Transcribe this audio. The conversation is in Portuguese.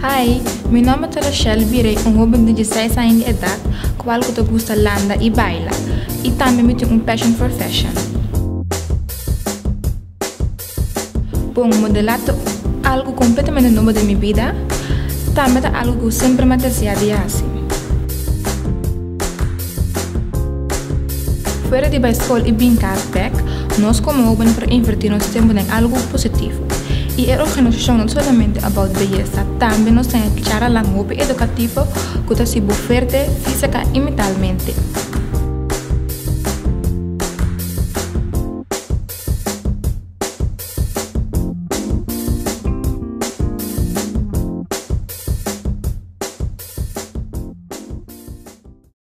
Hi, meu nome é virei um jovem de 16 anos de idade, qual que gosta landa e baila, e também me tenho um passion for fashion. Bom, modelar algo completamente novo de minha vida, também é algo que sempre me desejei assim. Fora de escola e brincar nós como jovens para invertir nosso tempo em algo positivo. y el organización no solamente about belleza, también nos encara la nube educativa que se buferte física y mentalmente.